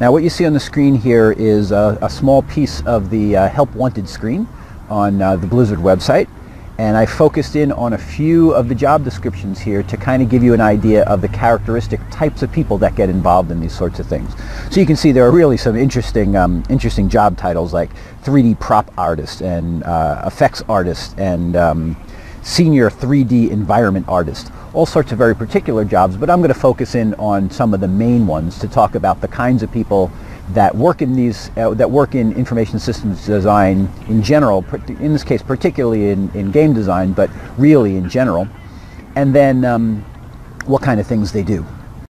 Now what you see on the screen here is a, a small piece of the uh, Help Wanted screen on uh, the Blizzard website and I focused in on a few of the job descriptions here to kind of give you an idea of the characteristic types of people that get involved in these sorts of things. So you can see there are really some interesting, um, interesting job titles like 3D prop artist and uh, effects artist and um, senior 3D environment artist. All sorts of very particular jobs, but I'm going to focus in on some of the main ones to talk about the kinds of people that work in these uh, that work in information systems design in general in this case particularly in, in game design but really in general and then um, what kind of things they do